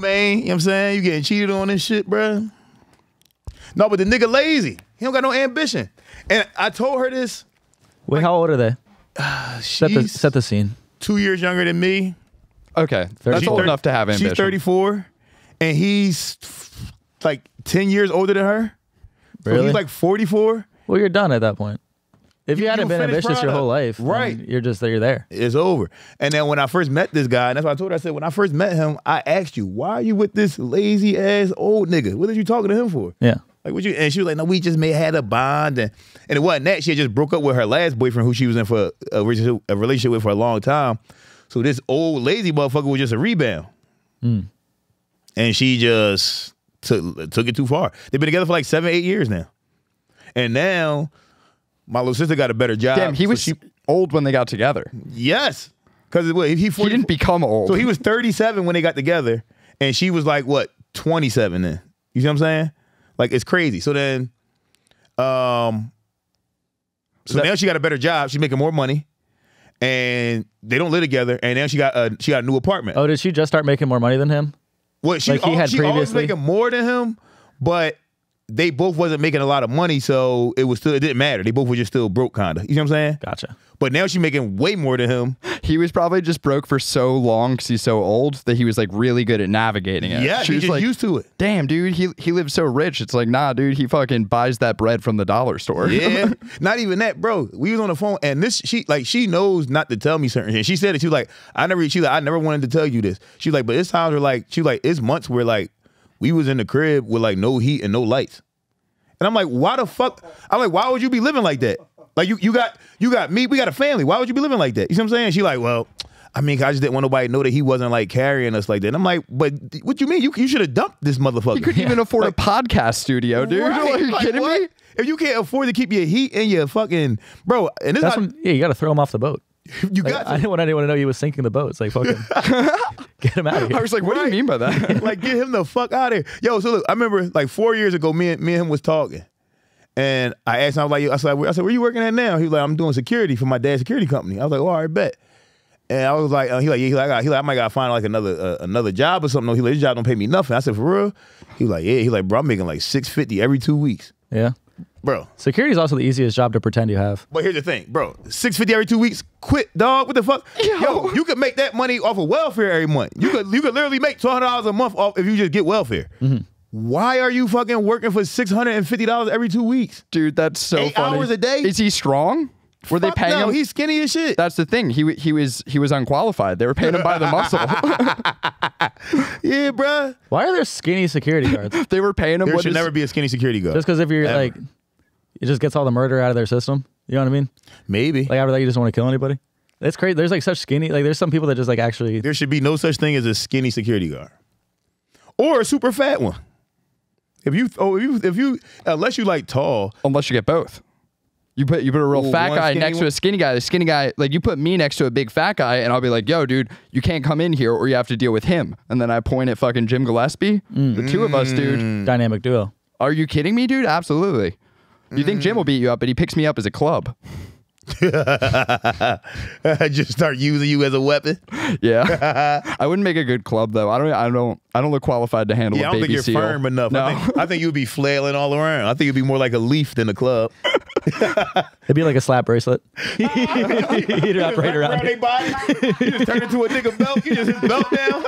man. You know what I'm saying? You getting cheated on and shit, bruh. No, but the nigga lazy. He don't got no ambition. And I told her this. Wait, how old are they? Set the set the scene. two years younger than me. Okay, that's old thir- enough to have ambition. She's 34, and he's like 10 years older than her. So Really? he's like 44. Well, you're done at that point. If you, You- hadn't been ambitious your whole life, Right. You're just there. You're there. It's over. And then when I first met this guy, and that's what I told her, I said, when I first met him, I asked you, why are you with this lazy ass old nigga? What are you talking to him for? Yeah. Like what you and she was like, no, we just may had a bond and and it wasn't that. She had just broke up with her last boyfriend who she was in for a relationship, a relationship with for a long time. So this old lazy motherfucker was just a rebound. Hmm. And she just took took it too far. They've been together for like seven, eight years now. And now my little sister got a better job. Damn, he So was she, old when they got together. yes. Because what he He didn't become old. so he was 37 when they got together, and she was like what 27 then. You see what I'm saying? Like it's crazy. So then, um, so That- now she got a better job. She's making more money, and they don't live together. And now she got a she got a new apartment. Oh, did she just start making more money than him? Well, she, like he al- had she always previously? making more than him, but they both wasn't making a lot of money, so it was still it didn't matter. They both were just still broke, kind of. You know what I'm saying? Gotcha. But now she's making way more than him. he was probably just broke for so long because he's so old that he was like really good at navigating it. Yeah, she he's was like, used to it. damn, dude, he he lives so rich. It's like, nah, dude, he fucking buys that bread from the dollar store. Yeah, not even that, bro. We was on the phone, and this she like she knows not to tell me certain shit. She said it. She was like, I never. She like, I never wanted to tell you this. She's like, but it's times where like she like it's months where like we was in the crib with like no heat and no lights, and I'm like, why the fuck? I'm like, why would you be living like that? Like you you got you got me. We got a family. Why would you be living like that? You see what I'm saying? She like, well. I mean, I just didn't want nobody to know that he wasn't like carrying us like that. And I'm like, but what you mean? You you should have dumped this motherfucker. He couldn't even afford a podcast studio, dude. Right, Are you like, kidding what? me? If you can't afford to keep your heat and your fucking bro, and this That's how, when yeah, you got to throw him off the boat. you Like, got I to, didn't want anyone to know he was sinking the boat. It's like fucking get him out of here. I was like, what do you mean by that? like get him the fuck out of here. Yo, so look, I remember like four years ago, me and me and him was talking. And I asked him, I was like, I said, I said, where you working at now? He was like, I'm doing security for my dad's security company. I was like, oh, all right, bet. And I was like, uh, he like, yeah, he like, I he like, I might gotta find like another uh, another job or something. No, he like, this job don't pay me nothing. I said, for real? He was like, yeah. He like, bro, I'm making like six fifty every two weeks, Yeah. Bro. Security is also the easiest job to pretend you have. But here's the thing, bro. Six fifty every two weeks. Quit, dog. What the fuck? Yo. you could make that money off of welfare every month. You could you could literally make twelve hundred dollars a month off if you just get welfare. Mm-hmm. Why are you fucking working for six hundred and fifty dollars every two weeks? Dude, that's so Eight funny. hours a day? Is he strong? Were they Fuck paying no, him? He's skinny as shit. That's the thing. He he was he was unqualified. They were paying him by the muscle. yeah, bruh. Why are there skinny security guards? they were paying him. There what should is- never be a skinny security guard. Just because if you're Ever. like, it just gets all the murder out of their system. You know what I mean? Maybe Like after that, you just want to kill anybody. That's crazy. There's like such skinny. Like there's some people that just like actually. there should be no such thing as a skinny security guard or a super fat one. If you oh if you if you unless you like tall, unless you get both. You put you put a real Ooh, fat guy skinny next to a skinny guy. The skinny guy, like you put me next to a big fat guy, and I'll be like, "Yo, dude, you can't come in here, or you have to deal with him." And then I point at fucking Jim Gillespie. The two of us, Mm. dude. Dynamic duo. Are you kidding me, dude? Absolutely. You think Jim will mm. beat you up, but he picks me up as a club. just start using you as a weapon. Yeah, I wouldn't make a good club though. I don't. I don't. I don't look qualified to handle Yeah, a I don't baby think you're seal. firm enough. No. I think, I think you'd be flailing all around. I think you'd be more like a leaf than a club. It'd be like a slap bracelet. You'd wrap right around. their it. body. You just turn into a nigga belt. You just his belt down.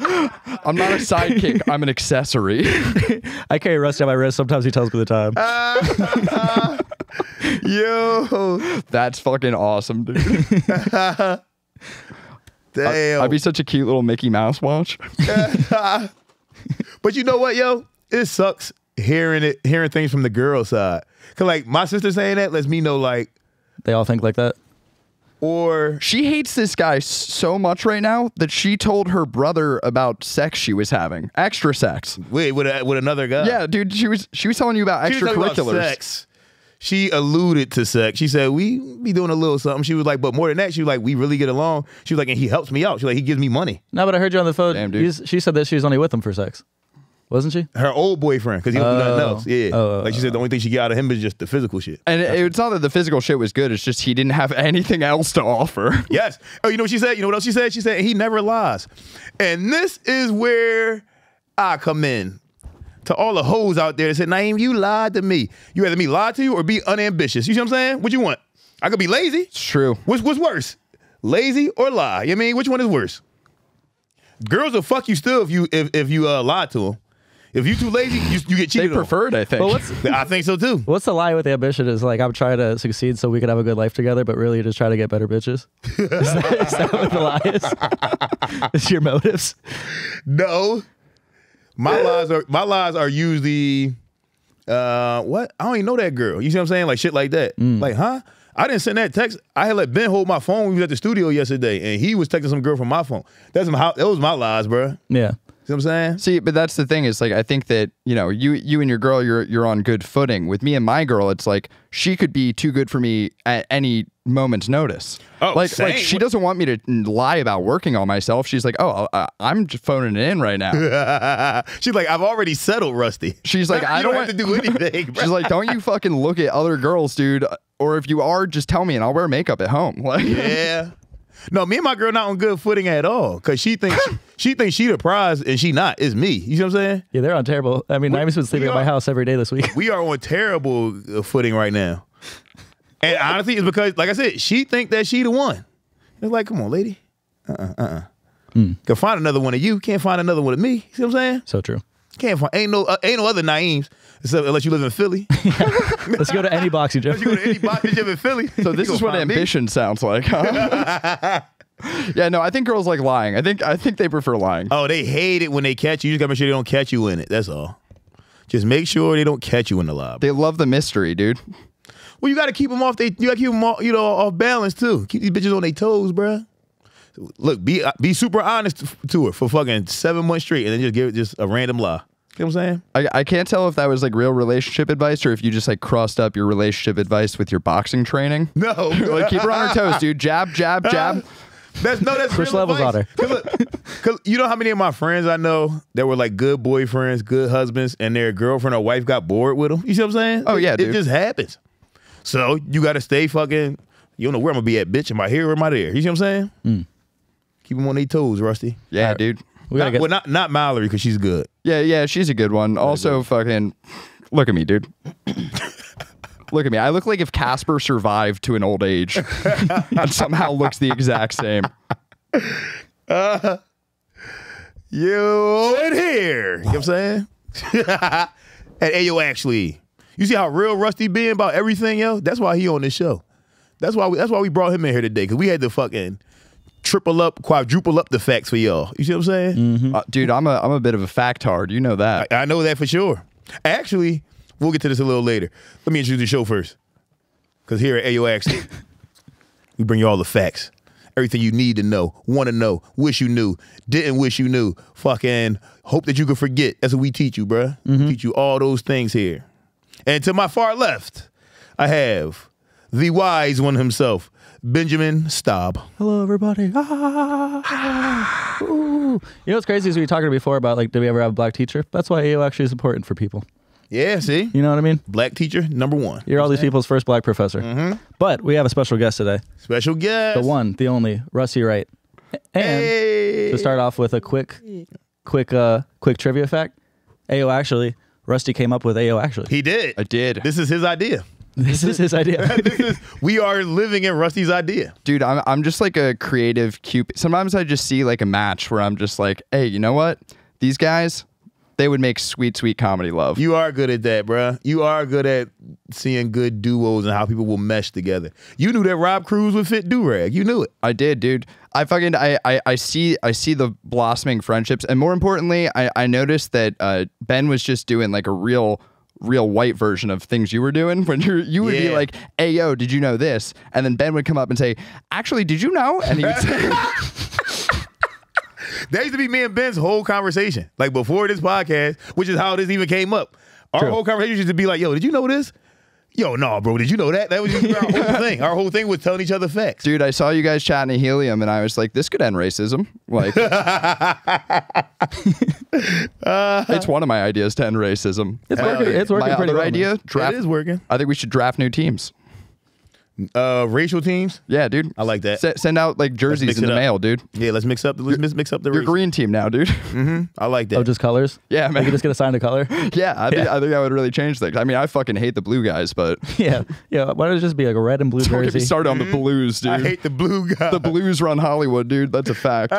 I'm not a sidekick. I'm an accessory. I carry Rusty on my wrist. Sometimes he tells me the time. Yo, That's fucking awesome, dude. damn. I'd be such a cute little Mickey Mouse watch. but you know what, yo? It sucks hearing it, hearing things from the girl side. Cause like my sister saying that lets me know like, they all think like that. Or She hates this guy so much right now that she told her brother about sex she was having, extra sex. wait with a, with another guy. Yeah, dude, she was she was telling you about She about extracurriculars. sex. She alluded to sex. She said, We be doing a little something. She was like, but more than that, she was like, we really get along. She was like, and he helps me out. She was like, he gives me money. No, but I heard you on the phone. Damn, dude. You She said that she was only with him for sex. Wasn't she? Her old boyfriend, because he don't do nothing Oh. else. Yeah. Oh, like she said, the only thing she got out of him is just the physical shit. And it, it's not that the physical shit was good. It's just he didn't have anything else to offer. Yes. Oh, you know what she said? You know what else she said? She said he never lies. And this is where I come in. To all the hoes out there that said, Naeem, you lied to me. You rather me lie to you or be unambitious. You see what I'm saying? What you want? I could be lazy. It's true. What's what's worse? Lazy or lie? You know what I mean, which one is worse? Girls will fuck you still if you if, if you uh, lie to them. If you too lazy, you, you get They cheated on. prefer I think. But what's I think so too. what's the lie with the ambition? Is like I'm trying to succeed so we can have a good life together, but really you're just trying to get better bitches. is, that, is that what the lie is? is your motives? No. My lies are my lies are usually uh what? I don't even know that girl. You see what I'm saying? Like shit like that. Like, huh? I didn't send that text. I had let Ben hold my phone. When we was at the studio yesterday, and he was texting some girl from my phone. That's my, that was my lies, bro. Yeah. See what I'm saying? See, but that's the thing is like I think that you know you you and your girl you're you're on good footing. With me and my girl, it's like she could be too good for me at any moment's notice. Oh, like same. like she doesn't want me to lie about working on myself. She's like, oh, I, I'm just phoning it in right now. She's like, I've already settled, Rusty. She's like, I don't, have to do anything. She's like, don't you fucking look at other girls, dude. Or if you are, just tell me and I'll wear makeup at home. Like, yeah. No, me and my girl not on good footing at all. Cause she thinks she thinks she the prize and she not. It's me. You see what I'm saying? Yeah, they're on terrible. I mean, Naeem's been sleeping we at my house every day this week. We are on terrible uh, footing right now. And honestly, it's because, like I said, she think that she the one. It's like, come on, lady. Uh-uh, uh-uh. Can find another one of you. Can't find another one of me. You see what I'm saying? So true. Can't find. Ain't no. Uh, ain't no other Naeems except unless you live in Philly. Let's go to any boxing gym. you go to any boxing gym in Philly. so this is what find me. ambition sounds like, huh? yeah, no, I think girls like lying. I think I think they prefer lying. Oh, they hate it when they catch you. You just gotta make sure they don't catch you in it. That's all. Just make sure they don't catch you in the lob. They love the mystery, dude. Well, you gotta keep them off. They you gotta keep them all, you know off balance too. Keep these bitches on their toes, bruh. Look, be be super honest to her for fucking seven months straight, and then just give it just a random lie. You know what I'm saying? I, I can't tell if that was like real relationship advice or if you just like crossed up your relationship advice with your boxing training. No, like keep her on her toes, dude. Jab, jab, jab. That's no, that's Push real levels advice. on her. Cause, look, 'cause you know how many of my friends I know that were like good boyfriends, good husbands, and their girlfriend or wife got bored with them. You see what I'm saying? Oh, yeah, it, dude. it just happens. So you got to stay fucking. You don't know where I'm gonna be at, bitch. Am I here or am I there? You see what I'm saying? Mm. Keep them on their toes, Rusty. Yeah, dude. We gotta Not- get. well, not not Mallory because she's good. Yeah, yeah, she's a good one. Also, fucking look at me, dude. look at me. I look like if Casper survived to an old age and somehow looks the exact same. You in here. You know what I'm saying? and Ayo, actually, you see how real Rusty being about everything, yo? That's why he on this show. That's why we, that's why we brought him in here today because we had to fucking triple up, quadruple up the facts for y'all. You see what I'm saying? Uh, dude, I'm a I'm a bit of a fact hard. You know that. I know that for sure. Actually, we'll get to this a little later. Let me introduce the show first. Because here at AOX, we bring you all the facts. Everything you need to know, want to know, wish you knew, didn't wish you knew, fucking hope that you could forget. That's what we teach you, bruh. We teach you all those things here. And to my far left, I have the wise one himself, Benjamin Staub. Hello, everybody. Ah, ooh. You know what's crazy is we were talking before about like, did we ever have a black teacher? That's why Ayo actually is important for people. Yeah, see? You know what I mean? Black teacher, number one. You're all these people's first black professor. Mm-hmm. But we have a special guest today. Special guest. The one, the only, Rusty Wright. And Hey. to start off with a quick, quick, uh, quick trivia fact. Ayo actually, Rusty came up with Ayo actually. He did. I did. This is his idea. This is his idea. this is we are living in Rusty's idea. Dude, I'm I'm just like a creative cupid. Sometimes I just see like a match where I'm just like, hey, you know what? These guys, they would make sweet, sweet comedy love. You are good at that, bruh. You are good at seeing good duos and how people will mesh together. You knew that Rob Cruz would fit Durag. You knew it. I did, dude. I fucking I, I I see I see the blossoming friendships, and more importantly, I I noticed that uh, Ben was just doing like a real real white version of things you were doing when you you would be like, "Hey yo, did you know this?" And then Ben would come up and say, "Actually, did you know?" And he would say, That used to be me and Ben's whole conversation. Like before this podcast, which is how this even came up. Our True. whole conversation used to be like, yo, did you know this? Yo, no, bro, did you know that? That was our whole thing. Our whole thing was telling each other facts. "Dude, I saw you guys chatting at Helium," and I was like, "This could end racism." Like, it's one of my ideas to end racism. It's Uh, working- it's working my pretty other well, idea, man. draft. It is working. I think we should draft new teams. Uh, racial teams. Yeah, dude. I like that. Se- send out like jerseys in the up. mail, dude. Yeah, let's mix up. The, let's mix, mix up the. Your race. green team now, dude. I like that. Oh, just colors? Yeah, We man. can just get assigned a color? yeah, I think Yeah. I think that would really change things. I mean, I fucking hate the blue guys, but yeah. Yeah. Why don't it just be like a red and blue don't get me started on the blues, dude. I hate the blue guy. the blues run Hollywood, dude. That's a fact.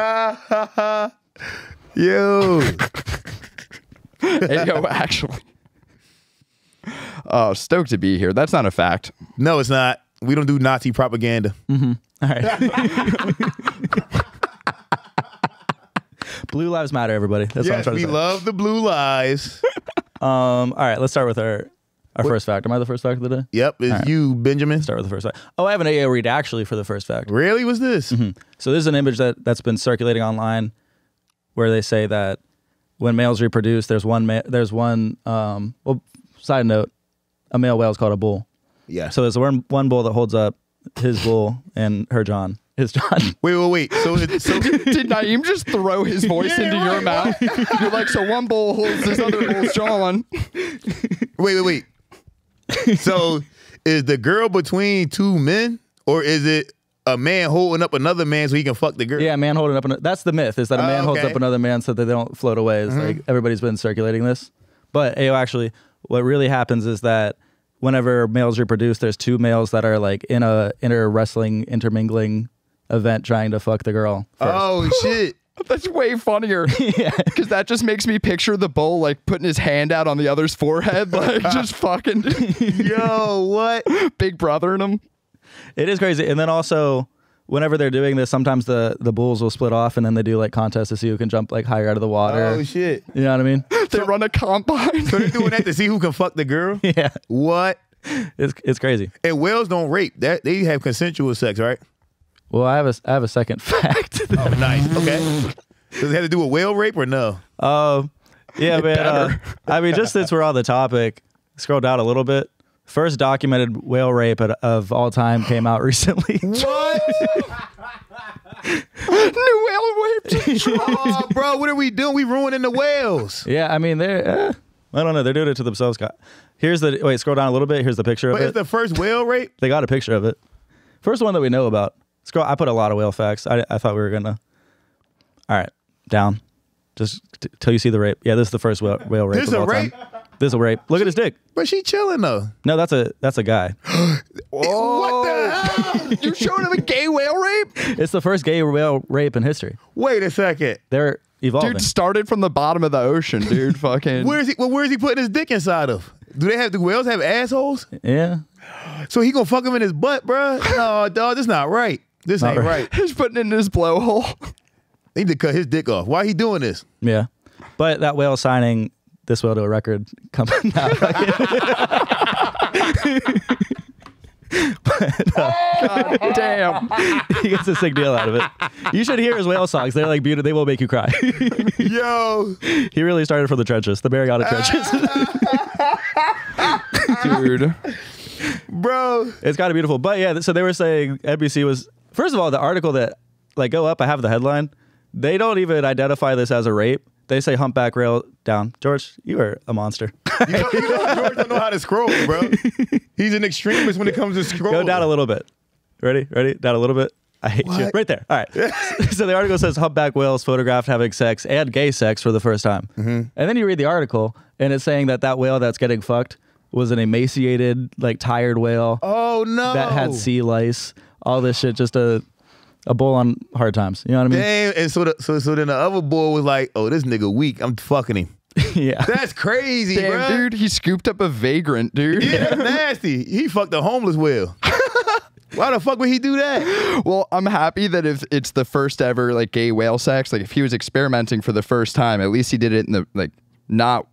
Yo, hey, yo, actually. Oh, stoked to be here. That's not a fact. no, it's not. We don't do Nazi propaganda. All right. Blue lives matter, everybody. That's yes, what I'm trying we to say. love the blue lies. um, all right, let's start with our our first fact. Am I the first fact of the day? yep, it's right. you, Benjamin. Start with the first fact. Oh, I have an AO read actually for the first fact. Really, was this? So this is an image that that's been circulating online, where they say that when males reproduce, there's one ma- there's one. Um, well, side note, a male whale is called a bull. Yeah. So there's one one bull that holds up his bull and her John. His John. wait, wait, wait. So, it, so Did Naeem just throw his voice Yeah, into your right, mouth? You're like, so one bull holds this other bull's jaw on. wait, wait, wait. so, is the girl between two men, or is it a man holding up another man so he can fuck the girl? Yeah, a man holding up. An- that's the myth is that a Oh, man holds okay. up another man so that they don't float away. It's mm-hmm. like everybody's been circulating this, but Ayo actually, what really happens is that whenever males reproduce, there's two males that are like in a in a wrestling intermingling event trying to fuck the girl. First. Oh shit. That's way funnier. Because that just makes me picture the bull like putting his hand out on the other's forehead, like just fucking Yo, what? big brother in him. It is crazy. And then also, whenever they're doing this, sometimes the the bulls will split off and then they do like contests to see who can jump like higher out of the water. Oh shit. You know what I mean? They run a combine. So they're doing that to see who can fuck the girl? yeah, What? it's it's crazy. And whales don't rape. That they have consensual sex, right? Well, I have a I have a second fact. Oh, nice. Okay. Does it have to do with whale rape or no? Um, yeah, man. Uh. I mean, just since we're on the topic, scroll down a little bit. First documented whale rape at- of all time came out recently. What? New whale raped. oh, bro, what are we doing? We ruining the whales. yeah, I mean, they're eh, I don't know. They're doing it to themselves. Here's the wait. Scroll down a little bit. Here's the picture of But it. it's the first whale rape? they got a picture of it. First one that we know about. Scroll. I put a lot of whale facts. I, I thought we were gonna. All right, down. Just t- till you see the rape. Yeah, this is the first whale, whale rape. This of a all time. Rape? This will rape. Look at his dick. But she chilling though. No, that's a that's a guy. What the hell? you showing him a gay whale rape? It's the first gay whale rape in history. Wait a second. They're evolving. Dude started from the bottom of the ocean, dude. Fucking. Where is he? Well, where is he putting his dick inside of? Do they have? Do whales have assholes? yeah. So he gonna fuck him in his butt, bruh? No, dog, this not right. This Not ain't right. right. He's putting it in his blowhole. They need to cut his dick off. Why he doing this? Yeah. But that whale signing this whale to a record coming out. God uh, damn. he gets a sick deal out of it. You should hear his whale songs. They're like beautiful. They will make you cry. Yo, he really started from the trenches, the Mariana trenches. Dude. bro. it's kind of beautiful. But yeah, so they were saying NBC was first of all the article that like go up. I have the headline. They don't even identify this as a rape. They say humpback rail down. George, you are a monster. You know, you know George don't know how to scroll, bro. He's an extremist when it comes to scrolling. Go down a little bit. Ready? Ready? Down a little bit. I hate you. Right there. All right. so the article says humpback whales photographed having sex and gay sex for the first time. Mm-hmm. And then you read the article, and it's saying that that whale that's getting fucked was an emaciated, like tired whale Oh no. that had sea lice. All this shit, just a a bull on hard times. You know what I mean? Damn. And so, the, so, so then the other boy was like, "Oh, this nigga weak. I'm fucking him." yeah. That's crazy, Damn, bro. dude. He scooped up a vagrant, dude. Yeah, that's nasty. He fucked a homeless whale. Why the fuck would he do that? Well, I'm happy that if it's the first ever like gay whale sex, like if he was experimenting for the first time, at least he did it in the like not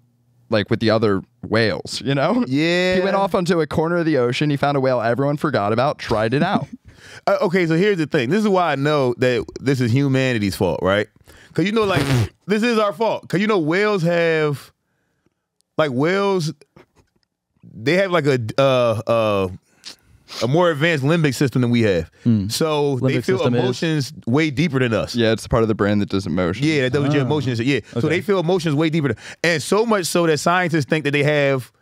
like with the other whales, you know? Yeah. He went off onto a corner of the ocean, he found a whale everyone forgot about, tried it out. Uh, okay, so here's the thing. This is why I know that this is humanity's fault, right? Because you know, like this is our fault. Because you know, whales have like whales. They have like a uh uh a more advanced limbic system than we have. Hmm. So they feel system is- emotions way deeper than us. Yeah, it's part of the brain that does emotion. Yeah, that does your oh. emotions. Yeah. So they feel emotions way deeper. Than, and so much so that scientists think that they have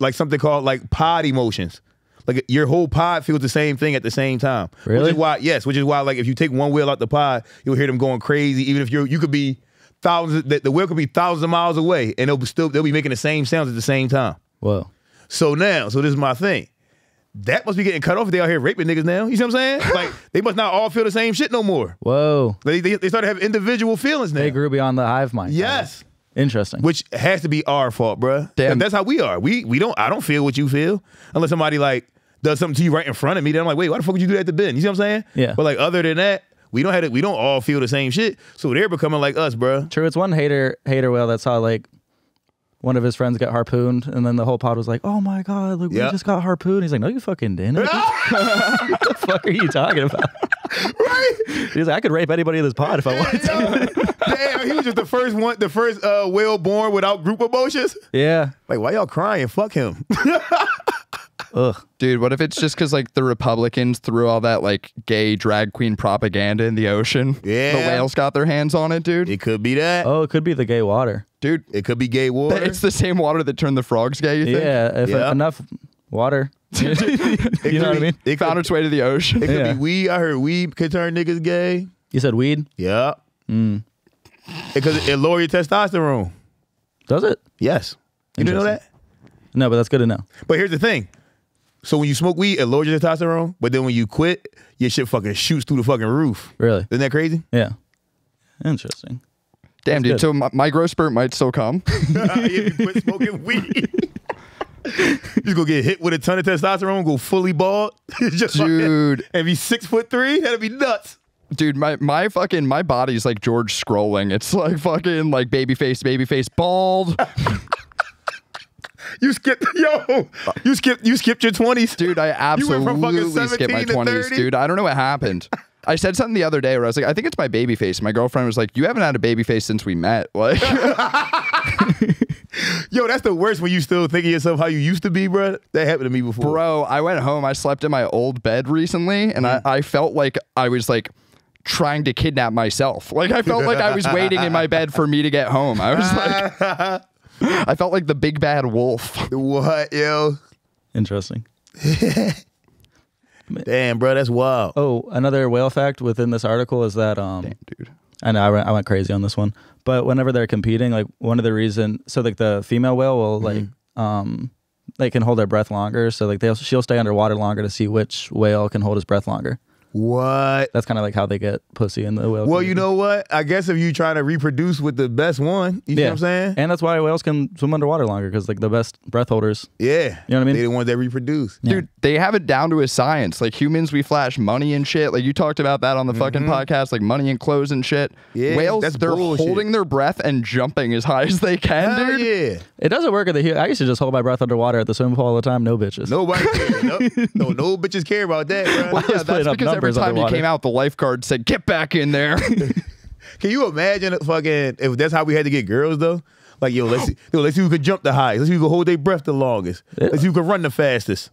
like something called like pod emotions. Like your whole pod feels the same thing at the same time. Which Really? is why, yes, which is why like if you take one wheel out the pod, you'll hear them going crazy. Even if you're you could be thousands the, the wheel could be thousands of miles away and they'll be still they'll be making the same sounds at the same time. Whoa. So now, so this is my thing. That must be getting cut off if they out here raping niggas now. You see what I'm saying? like they must not all feel the same shit no more. Whoa. They, they, they started having individual feelings now. They grew beyond the hive mind. Yes. Interesting. Which has to be our fault, bruh. Damn. That's how we are. We we don't I don't feel what you feel. Unless somebody like does something to you right in front of me. Then I'm like, wait, why the fuck would you do that to Ben? You see what I'm saying? Yeah. But like other than that, we don't have to, we don't all feel the same shit. So they're becoming like us, bruh. True. It's one hater hater whale that saw like one of his friends got harpooned, and then the whole pod was like, "Oh my god, like Yeah. we just got harpooned." He's like, "No, you fucking didn't." what the fuck are you talking about? right? He's like, "I could rape anybody in this pod if I wanted to." Damn, he was just the first one, the first uh whale born without group emotions. yeah. Like, why y'all crying? Fuck him. Ugh. Dude, what if it's just because like the Republicans threw all that like gay drag queen propaganda in the ocean? Yeah. The whales got their hands on it, dude. it could be that. Oh, it could be the gay water. Dude, It could be gay water. it's the same water that turned the frogs gay, you think? Yeah. If Yeah. enough water. you It know could what I be- mean? It could, Found its way to the ocean. it could Yeah. be weed. I heard weed could turn niggas gay. You said weed. Yeah. Mm. Because it, it lower your testosterone. Does it? Yes. You didn't know that? No, but that's good to know. But here's the thing. So when you smoke weed, it lowers your testosterone. But then when you quit, your shit fucking shoots through the fucking roof. Really? Isn't that crazy? Yeah. Interesting. Damn, dude. good. So my, my growth spurt might still come. if you quit smoking weed. you just gonna get hit with a ton of testosterone, go fully bald, just like. Dude. and be six foot three. That'd be nuts. Dude, my my fucking my body's like George scrolling. It's like fucking like baby face, baby face, bald. You skipped, yo, you skipped, you skipped your twenties, Dude, I You went from fucking absolutely skipped my 17 20s, dude. I don't know what happened. I said something the other day where I was like, I think it's my baby face. My girlfriend was like, You haven't had a baby face since we met. Like, Yo, that's the worst when you still think of yourself how you used to be, bro. That happened to me before. bro, I went home. I slept in my old bed recently, and Mm-hmm. I, I felt like I was like trying to kidnap myself. Like, I felt like I was waiting in my bed for me to get home. I was like, I felt like the big bad wolf. What, yo? Interesting. Damn, bro, that's wild. Oh, another whale fact within this article is that um, Dude. I know I went, I went crazy on this one, but whenever they're competing, like one of the reason, so like the female whale will like um, they can hold their breath longer, so like they'll she'll stay underwater longer to see which whale can hold his breath longer. What? That's kind of like how they get pussy in the whale. Well, you know what? I guess if you trying to reproduce with the best one, you see what I'm saying? and that's why whales can swim underwater longer because like the best breath holders. yeah. You know what I mean? They the ones that reproduce. Dude, they have it down to a science. Like humans, we flash money and shit. Like you talked about that on the fucking podcast, like money and clothes and shit. Mm-hmm. Yeah, Whales, that's they're bullshit. holding their breath and jumping as high as they can, Hell dude. yeah. It doesn't work at the. hu- I used to just hold my breath underwater at the swimming pool all the time. No bitches. Nobody cares. no, no, no bitches care about that, bro. Well, Yeah, was putting that's up because every time underwater. you came out, the lifeguard said, "Get back in there." Can you imagine if fucking if that's how we had to get girls though? Like yo, let's see, yo, let's see who can jump the highest. Let's see who can hold their breath the longest. Let's see who can run the fastest.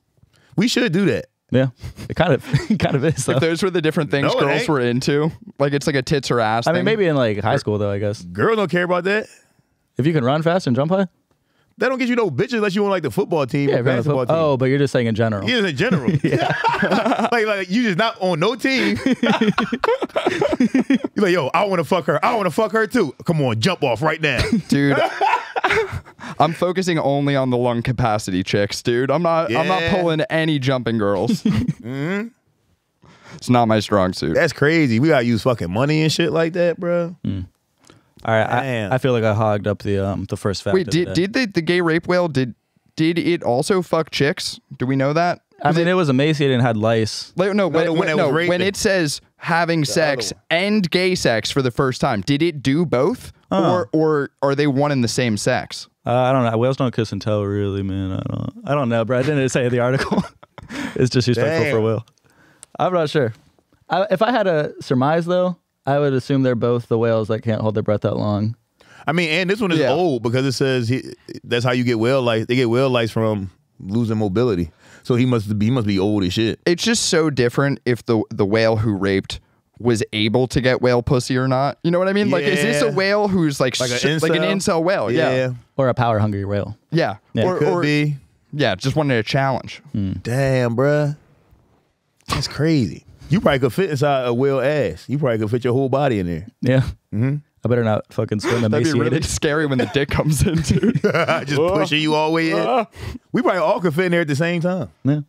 We should do that. Yeah, it kind of, it kind of is. Though. if those were the different things No, girls were into, like it's like a tits or ass. I mean, maybe in like high school though. I guess Girls don't care about that. if you can run fast and jump high. That don't get you no bitches unless you on like the football team Yeah, or if you're on the basketball fo- team. Oh, but you're just saying in general. Yeah, in general. like, like you just not on no team. You're like, yo, I want to fuck her. I want to fuck her too. Come on, jump off right now. dude. I'm focusing only on the lung capacity chicks, dude. I'm not. I'm not pulling any jumping girls. Mm-hmm. It's not my strong suit. That's crazy. We gotta use fucking money and shit like that, bro. All right, I, I feel like I hogged up the um the first fact. Wait, of did day. did the, the gay rape whale did did it also fuck chicks? Do we know that? I mean, it was emaciated and had lice. Like, no, when, the one when, that no, when it says having sex and gay sex for the first time, did it do both, or or are they one and the same sex? Uh, I don't know. Whales don't kiss and tell, really, man. I don't. I don't know, bro. I didn't say in the article. it's just respectful Damn. for whale. I'm not sure. I, if I had a surmise, though, I would assume they're both the whales that can't hold their breath that long. I mean, and this one is Yeah. old because it says he, that's how you get whale lice. They get whale lice from losing mobility. So he must be he must be old as shit. It's just so different if the the whale who raped was able to get whale pussy or not. You know what I mean? Like, is this a Yeah. whale who's like Like, sh- an like an incel? incel whale? Yeah, Or a power hungry whale. yeah, Yeah. Or, Could or- be. yeah. Just wanted a challenge. Hmm. Damn, bruh. That's crazy. You probably could fit inside a whale ass. You probably could fit your whole body in there. Yeah. I better not fucking swim That'd be really scary when the dick comes in, dude. Just pushing you all the way in. We probably all could fit in there at the same time. Yeah.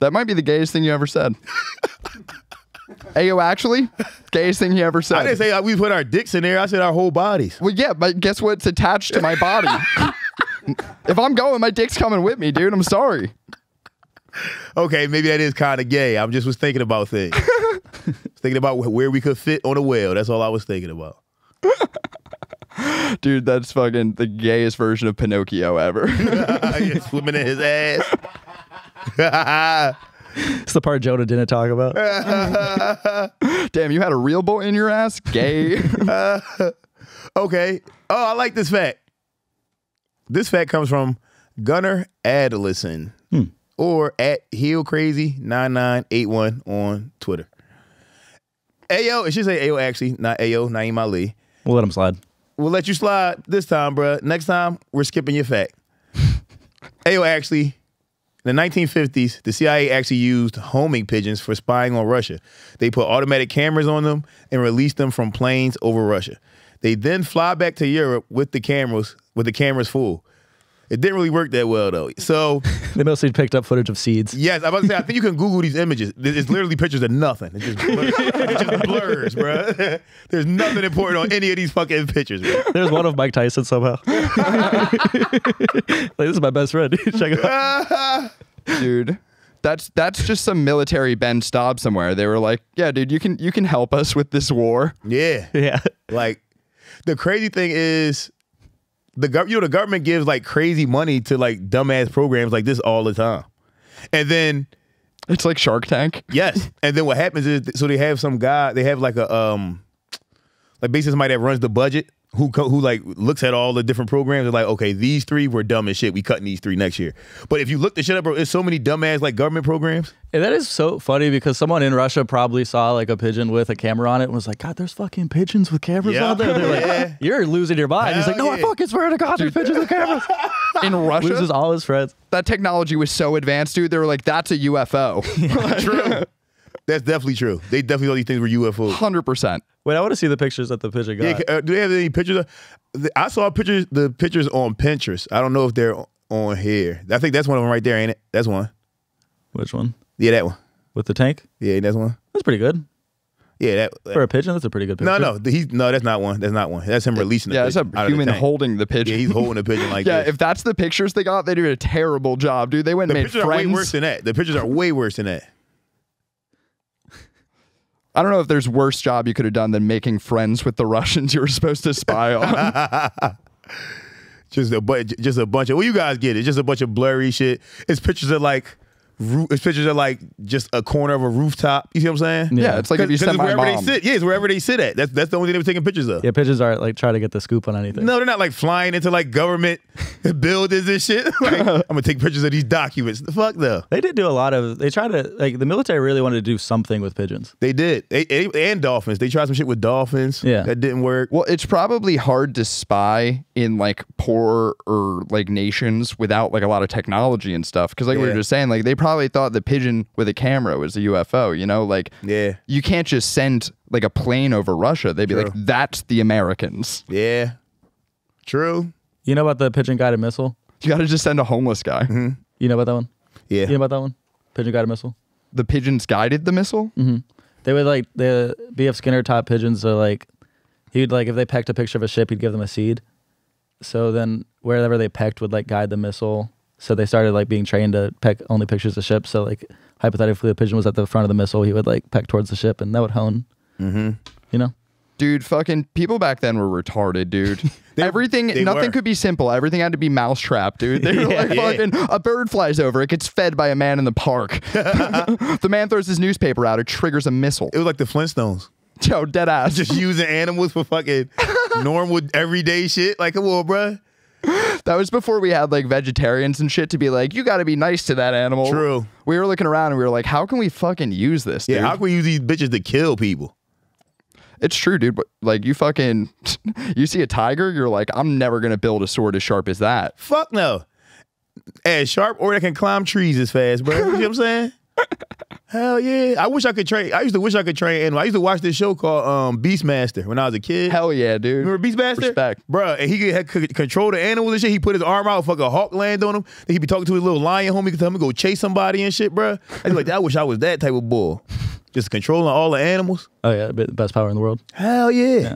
That might be the gayest thing you ever said. Ayo, actually, gayest thing you ever said. I didn't say uh, we put our dicks in there. I said our whole bodies. Well, yeah, but guess what's attached to my body? if I'm going, my dick's coming with me, dude. I'm sorry. Okay, maybe that is kind of gay. I'm just was thinking about things. thinking about where we could fit on a whale. That's all I was thinking about. Dude, that's fucking the gayest version of Pinocchio ever. Yeah, swimming in his ass. It's the part Jonah didn't talk about. Damn, you had a real boy in your ass? Gay. okay. Oh, I like this fact. This fact comes from Gunnar Adelison or at Heel Crazy 9981 on Twitter. Ayo, it should say Ayo actually, not Ayo, Naeem Ali. We'll let him slide. We'll let you slide this time, bruh. Next time, we're skipping your fact. Ayo, actually, in the 1950s, the CIA actually used homing pigeons for spying on Russia. They put automatic cameras on them and released them from planes over Russia. They then fly back to Europe with the cameras, with the cameras full. It didn't really work that well though. So They mostly picked up footage of seeds. yes, I'm about to say I think you can Google these images. It's literally pictures of nothing. It just blurs, it just blurs bruh. There's nothing important on any of these fucking pictures. Bro. There's one of Mike Tyson somehow. like, this is my best friend. Check it out. dude. That's that's just some military Ben Staub somewhere. They were like, "Yeah, dude, you can you can help us with this war." Yeah. Yeah. Like the crazy thing is the gov- you know the government gives like crazy money to like dumbass programs like this all the time. And then It's like Shark Tank. yes, and then what happens is so they have some guy, they have like a um like basically somebody that runs the budget who co- who like looks at all the different programs and like okay, these three were dumb as shit. We cutting these three next year. But if you look the shit up, bro, there's so many dumbass like government programs. And that is so funny because someone in Russia probably saw like a pigeon with a camera on it and was like, God, there's fucking pigeons with cameras Yeah. on there. They're like, Yeah. You're losing your mind. He's like, Hell No, I yeah. fucking swear to God, there's pigeons with cameras. In Russia, Loses all his friends. that technology was so advanced, dude. They were like, "That's a UFO." True. That's definitely true. They definitely thought these things were UFOs. Hundred percent. Wait, I want to see the pictures that the pigeon got. Yeah, uh, do they have any pictures? Of, I saw pictures, the pictures on Pinterest. I don't know if they're on here. I think that's one of them right there, ain't it? That's one. Which one? Yeah, that one. With the tank? Yeah, that's one. That's pretty good. Yeah, that. For a pigeon, that's a pretty good picture. no, no, he's no. That's not one. That's not one. That's him releasing. The Yeah, it's a pigeon out of the human holding the pigeon. Yeah, he's holding the pigeon like that. yeah, this. if that's the pictures they got, they did a terrible job, dude. They went the and made pictures are way friends. worse than that. The pictures are way worse than that. I don't know if there's worse job you could have done than making friends with the Russians you were supposed to spy on. Just a bu- just a bunch of. Well, you guys get it. Just a bunch of blurry shit. It's pictures of like. Roo- It's pictures of like just a corner of a rooftop. You see what I'm saying? yeah, it's like if you send my wherever mom. they sit. Yeah, it's wherever they sit at. That's that's the only thing they were taking pictures of. Yeah, pigeons aren't like trying to get the scoop on anything. No, they're not like flying into like government buildings and shit. Like, I'm gonna take pictures of these documents. The fuck though. They did do a lot of. They tried to like the military really wanted to do something with pigeons. They did. They, they- and dolphins. They tried some shit with dolphins. Yeah. That didn't work. Well, it's probably hard to spy in like poor or like nations without like a lot of technology and stuff. Because like we were just saying, like they probably thought the pigeon with a camera was a UFO. You know, like Yeah. you can't just send like a plane over Russia. They'd be like, "That's the Americans." Yeah. True. You know about the pigeon guided missile? You got to just send a homeless guy. Mm-hmm. You know about that one? Yeah. You know about that one? Pigeon guided missile. The pigeons guided the missile. They would like the B.F. Skinner taught pigeons are like he'd like if they pecked a picture of a ship, he'd give them a seed. So then wherever they pecked would like guide the missile. So they started like being trained to peck only pictures of ships. So like hypothetically, the pigeon was at the front of the missile, he would like peck towards the ship, and that would hone. Mm-hmm. You know, Dude, fucking people back then were retarded, dude. Everything, they nothing were. could be simple. Everything had to be mousetrap, dude. They were like Yeah. fucking a bird flies over, it gets fed by a man in the park. the man throws his newspaper out, it triggers a missile. It was like the Flintstones. Yo, dead ass. Just using animals for fucking normal everyday shit. Like, come on, bruh. That was before we had like vegetarians and shit to be like, you got to be nice to that animal. True. We were looking around and we were like, how can we fucking use this? Yeah, dude? how can we use these bitches to kill people? It's true, dude. But like, you fucking, you see a tiger, you're like, I'm never gonna build a sword as sharp as that. Fuck no. As sharp or that can climb trees as fast, bro. You know what I'm saying? Hell yeah. I wish I could train. I used to wish I could train animals. I used to watch this show called um, Beastmaster when I was a kid. Hell yeah, dude. Remember Beastmaster? Respect. Bro, and he could, could control the animals and shit. He put his arm out, fuck a hawk land on him. Then he'd be talking to his little lion homie, could tell him to go chase somebody and shit, bro. I was like, I wish I was that type of boy. Just controlling all the animals. Oh yeah, the best power in the world. Hell yeah. Yeah.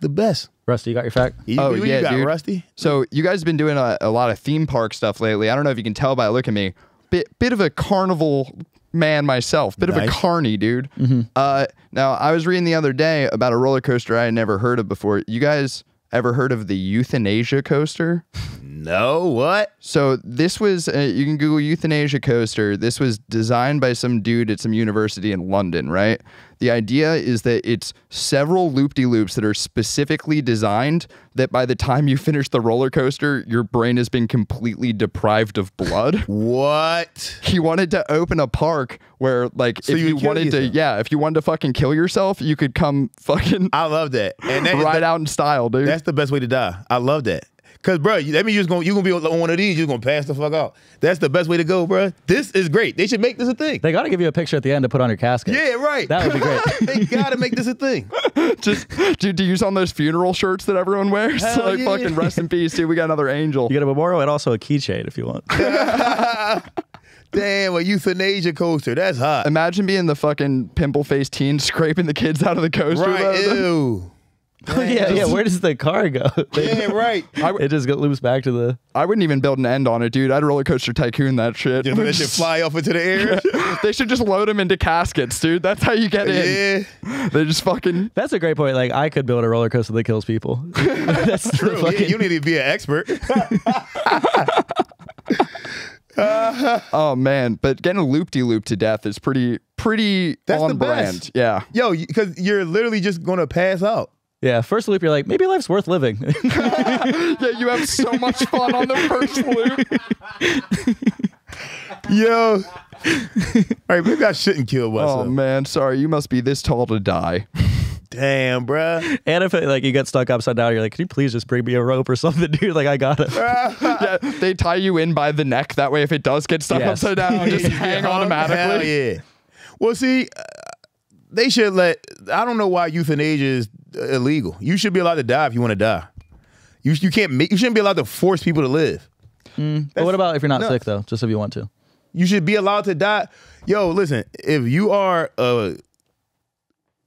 The best. Rusty, you got your fact? You, Oh, you yeah, got dude. Rusty? So you guys have been doing a, a lot of theme park stuff lately. I don't know if you can tell by looking at me. Bit bit of a carnival man myself. Bit of a carny dude. Uh, now I was reading the other day about a roller coaster I had never heard of before. You guys ever heard of the euthanasia coaster? No, what? So this was uh, you can Google euthanasia coaster. This was designed by some dude at some university in London, right? The idea is that it's several loop-de-loops that are specifically designed that by the time you finish the roller coaster, your brain has been completely deprived of blood. What? he wanted to open a park where like So if you you would kill wanted to yeah, if you wanted to fucking kill yourself, you could come fucking I love that. And that, ride that- out in style, dude. That's the best way to die. I love that. Cause bro, you- that means you're just gonna you gonna be on one of these. You're gonna pass the fuck out. That's the best way to go, bro. This is great. They should make this a thing. They got to give you a picture at the end to put on your casket. Yeah, right. That would be great. they gotta make this a thing. just do to use on those funeral shirts that everyone wears. Hell like yeah. fucking rest in peace, dude. We got another angel. You get a memorial and also a keychain if you want. Damn, a euthanasia coaster. That's hot. Imagine being the fucking pimple faced teen scraping the kids out of the coaster. Right. though. Ew. yeah, yeah. Where does the car go? Yeah, right. it just go, loops back to the. I wouldn't even build an end on it, dude. I'd roller coaster tycoon that shit. Just let that shit fly off into the air. they should just load them into caskets, dude. That's how you get in. yeah. They just fucking. That's a great point. Like I could build a roller coaster that kills people. That's the True. Yeah, you need to be an expert. Oh man, but getting a loop de loop to death is pretty pretty That's on the brand. best. Yeah. Yo, because you're literally just gonna pass out. Yeah. First loop, you're like, maybe life's worth living. Yeah, you have so much fun on the first loop. Yo. All right, maybe I shouldn't kill myself. Oh man, sorry. You must be this tall to die. Damn, bruh. and if it, like you get stuck upside down, you're like, can you please just bring me a rope or something, dude? Like I got it. yeah, they tie you in by the neck. That way, if it does get stuck Yes. upside down, just Yeah, hang hell automatically. yeah. Well, see, uh, they should let. I don't know why euthanasia is illegal. You should be allowed to die if you want to die. You you can't make. You shouldn't be allowed to force people to live. But what about if you're not nuts. sick though? Just if you want to. You should be allowed to die. Yo, listen. If you are uh,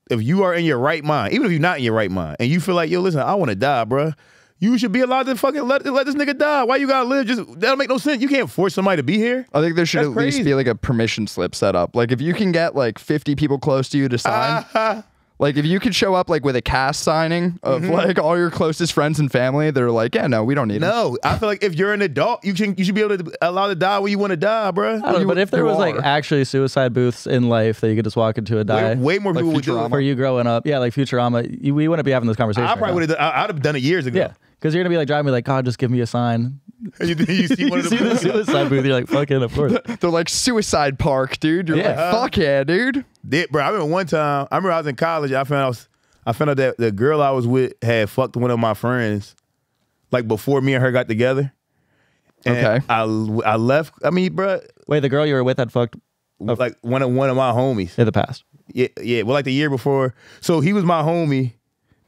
if you are in your right mind, even if you're not in your right mind, and you feel like, yo, listen, I want to die, bruh. You should be allowed to fucking let let this nigga die. Why you gotta live? Just that'll make no sense. You can't force somebody to be here. I think there should That's at least be like a permission slip set up. Like if you can get like 50 people close to you to sign. like if you could show up like with a cast signing of Mm-hmm. like all your closest friends and family, they're like, yeah, no, we don't need it. No, I feel like if you're an adult, you can you should be able to allow to die where you want to die, bruh. I don't know, you- but if there you was like actually suicide booths in life that you could just walk into and die. Way, way more Like people would do it. for you growing up, yeah, like Futurama, you, we wouldn't be having this conversation. I probably now. would have. I'd have done it years ago. Yeah, because you're gonna be like driving me like, God, just give me a sign. you, you see one you of the see the suicide booth, you're like, fucking, of course. They're like suicide park, dude. You're Yeah. like, fuck yeah, dude. Did, bro, I remember one time. I remember I was in college. I found out. I found out that the girl I was with had fucked one of my friends, like before me and her got together. And Okay. I I left. I mean, bro, Wait, the girl you were with had fucked like one of one of my homies. in the past. Yeah, yeah. Well, like the year before. So he was my homie,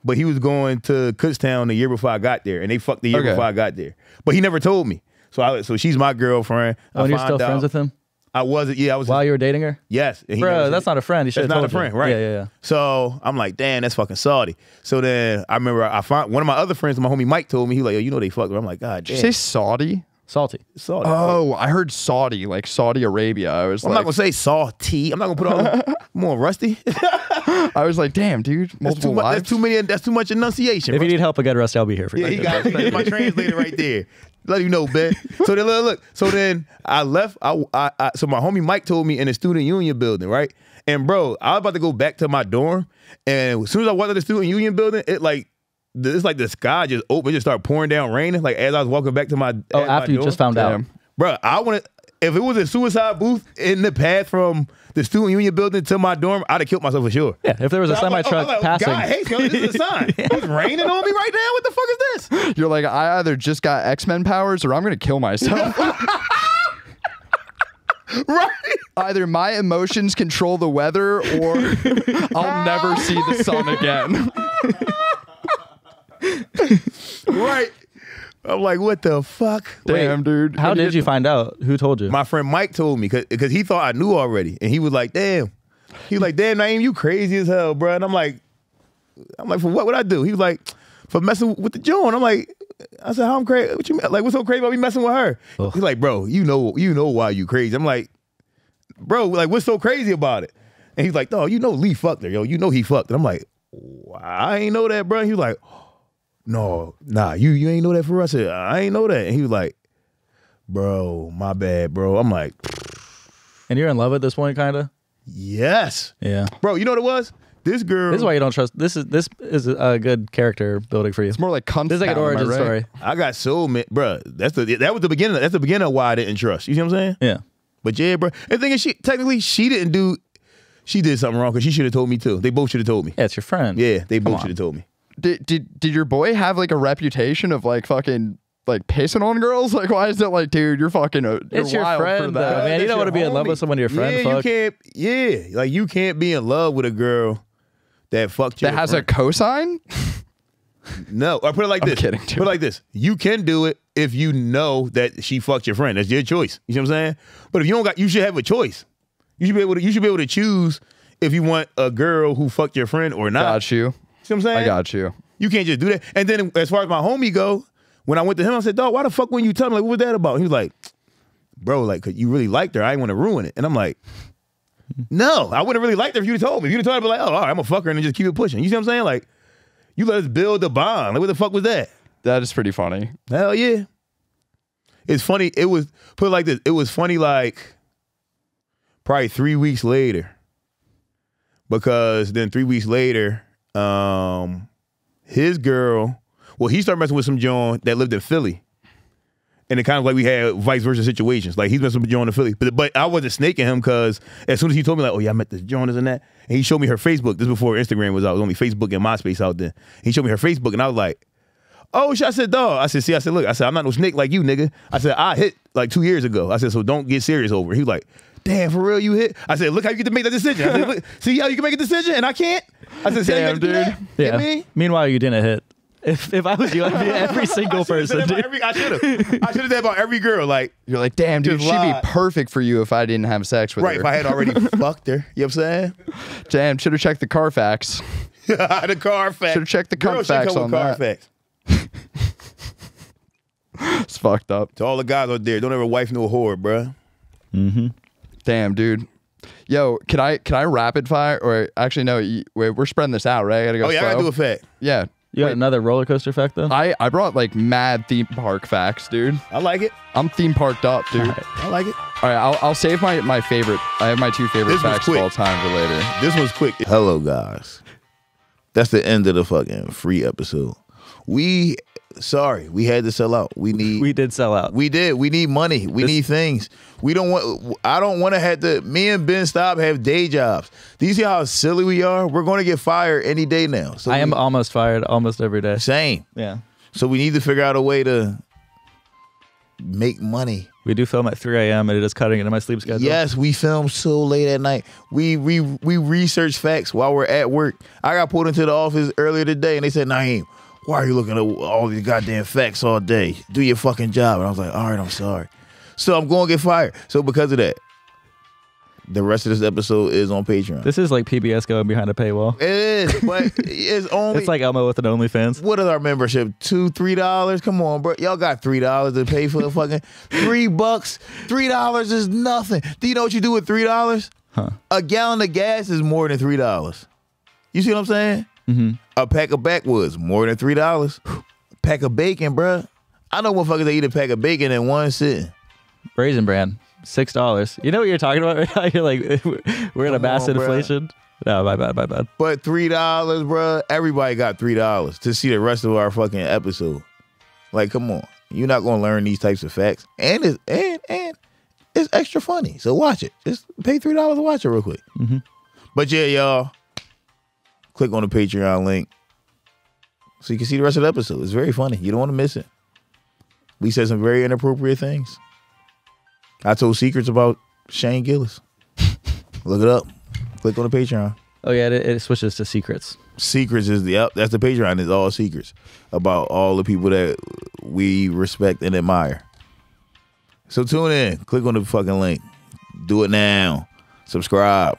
but he was going to Kutztown the year before I got there, and they fucked the year Okay. before I got there. But he never told me. So I so she's my girlfriend. Oh, and you're found still friends with him? I wasn't. Yeah, I was. While you were dating her? yes, he Bro, that's not a friend. He That's have not a told you. friend, right? Yeah, yeah, yeah. So I'm like, damn, that's fucking salty. So then I remember I found one of my other friends, my homie Mike, told me he was like, yo, you know they fucked. Her. I'm like, God Did damn, you say Saudi? Salty. salty. Oh, I heard Saudi, like Saudi Arabia. I was like, I'm like, not gonna say salty. I'm not gonna put all more rusty. I was like, damn, dude, That's multiple too much. lives. That's too many. That's too much enunciation. If bro. you need help I again, Rusty, I'll be here for you. Yeah, he got my translator right there. Let you know, Ben. So then look, look. So then I left. I, I, I so my homie Mike told me in the student union building, right? And bro, I was about to go back to my dorm, and as soon as I walked out the student union building, it like the- it's like the sky just opened, just started pouring down raining. Like as I was walking back to my Oh, at my after you dorm. just found out. Bro. I want to. If it was a suicide booth in the path from the student union building to my dorm, I'd have killed myself for sure. Yeah, if there was a I'm semi like, oh, truck I'm like, passing. God hates me. This is a sign. It's raining on me right now. What the fuck is this? You're like, I either just got X Men powers or I'm gonna kill myself. Right? either my emotions control the weather or I'll never see the sun again. Right. I'm like, what the fuck? Damn, dude. How did you find out? Who told you? My friend Mike told me because he thought I knew already, and he was like, "Damn." He was like, "Damn, Naeem, you crazy as hell, bro." And I'm like, "I'm like, for what would I do?" He was like, "For messing with the Joan." I'm like, "I said, how I'm crazy? What you mean? like? What's so crazy about me messing with her?" Ugh. He's like, "Bro, you know, you know why you crazy." I'm like, "Bro, like, what's so crazy about it?" And he's like, "No, you know, Lee fucked her, yo. You know he fucked." And I'm like, "I ain't know that, bro." He was like, "No, nah, you you ain't know that for real." I "I ain't know that." And he was like, "Bro, my bad, bro." I'm like. and you're in love at this point, kind of. Yes. Yeah. Bro, you know what it was? This girl. This is why you don't trust. This is this is a good character building for you. It's more like cunt This is like an town, I origin right? story. I got so many, bro. That's the that was the beginning. That's the beginning of why I didn't trust. You see what I'm saying? Yeah. But yeah, bro. And the thing is, she technically she didn't do. She did something wrong because she should have told me too. They both should have told me. Yeah, it's your friend. Yeah, they both should have told me. Did, did did your boy have like a reputation of like fucking like pissing on girls? Like, why is it like, dude, you're fucking a, you're It's your wild for friend, that. though, man. you don't want to your be in love with someone your friend. Yeah, fuck. you can't. Yeah, like you can't be in love with a girl that fucked your That has friend. a cosign? No, I put it like I'm this. kidding. Put it like this. You can do it if you know that she fucked your friend. That's your choice. You know what I'm saying? But if you don't got, you should have a choice. You should be able to. You should be able to choose if you want a girl who fucked your friend or not. Got you. See what I'm saying? I got you. You can't just do that. And then as far as my homie go, when I went to him, I said, "Dog, why the fuck when you tell me like what was that about?" He was like, "Bro, like 'cause you really liked her. I didn't want to ruin it." And I'm like. No, I wouldn't really liked her if you'd told me. If you'd told me, I'd be like, oh, all right, I'm gonna fuck her and then just keep it pushing. You see what I'm saying? Like, you let us build the bond. Like, what the fuck was that? That is pretty funny. Hell yeah. It's funny. It was put it like this. It was funny like probably three weeks later. Because then three weeks later, um, his girl, well, he started messing with some John that lived in Philly. And it kind of like we had vice versa situations. Like he's messing with John in Philly. But but I wasn't snaking him because as soon as he told me, like, oh yeah, I met this Jonas and that, and he showed me her Facebook. This before Instagram was out. It was only Facebook and MySpace out then. He showed me her Facebook, and I was like, Oh shit! I said, dog. I said, see, I said, look, I said, I'm not no snake like you, nigga. I said, I hit like two years ago. I said, so don't get serious over. it. He like, damn, for real, you hit. I said, look how you get to make that decision. I said, look, see how you can make a decision and I can't. I said, see you Damn, do that? dude. Yeah. know what I mean? Meanwhile, you didn't hit. If if I was you, I'd be every single I person. said that about dude. every- I should have. I should have said about every girl. Like, You're like, damn, dude, she'd be perfect for you if I didn't have sex with right, her. if I had already fucked her. You know what I'm saying? damn, should have checked the Carfax. the Carfax. Should've checked the Girl should Carfax come on with that. Carfax. It's fucked up. To all the guys out there, don't ever wife no whore, bruh. Mm-hmm. Damn, dude. Yo, can I can I rapid fire or actually no? You, wait, we're spreading this out, right? I gotta go. Oh yeah, I gotta do a fact. Yeah. You got Wait, another roller coaster fact though. I I brought like mad theme park facts, dude. I like it. I'm theme parked up, dude. Alright. I like it. All right, I'll, I'll save my my favorite. I have my two favorite This facts of all time for later. This one's quick. Hello, guys. That's the end of the fucking free episode. We sorry, we had to sell out. We need we did sell out. we did. We need money. We This- need things. We don't want. I don't want to have to. Me and Ben Stop have day jobs. Do you see how silly we are? We're going to get fired any day now. So I am almost fired almost every day. same. Yeah. So we need to figure out a way to make money. We do film at 3 a.m. and it is cutting into my sleep schedule. Yes, we film so late at night. We we we research facts while we're at work. I got pulled into the office earlier today and they said, Naeem, why are you looking at all these goddamn facts all day? Do your fucking job. And I was like, all right, I'm sorry. So I'm going to get fired. So because of that, the rest of this episode is on Patreon. This is like PBS going behind a paywall. it is, but it's only It's like Elmo with an OnlyFans. what is our membership? Two, three dollars? Come on, bro. Y'all got three dollars to pay for the fucking three bucks. Three dollars is nothing. Do you know what you do with three dollars? Huh. A gallon of gas is more than three dollars. You see what I'm saying? Mm-hmm. A pack of backwoods more than three dollars. pack of bacon, bruh. I know motherfuckers that eat a pack of bacon in one sitting. Raisin Bran, six dollars. You know what you're talking about right now? You're like, we're in a Come mass on, bruh. inflation. No, my bad, my bad. But three dollars, bruh. Everybody got three dollars to see the rest of our fucking episode. Like, come on, you're not gonna learn these types of facts, and it's and and it's extra funny. So watch it. Just pay three dollars to watch it real quick. But yeah, y'all, click on the Patreon link so you can see the rest of the episode. It's very funny. You don't want to miss it. We said some very inappropriate things. I told secrets about Shane Gillis. Look it up. Click on the Patreon. Oh yeah, it, it switches to secrets. Secrets is the yep, that's the Patreon. Is all secrets about all the people that we respect and admire. So tune in. Click on the fucking link. Do it now. Subscribe.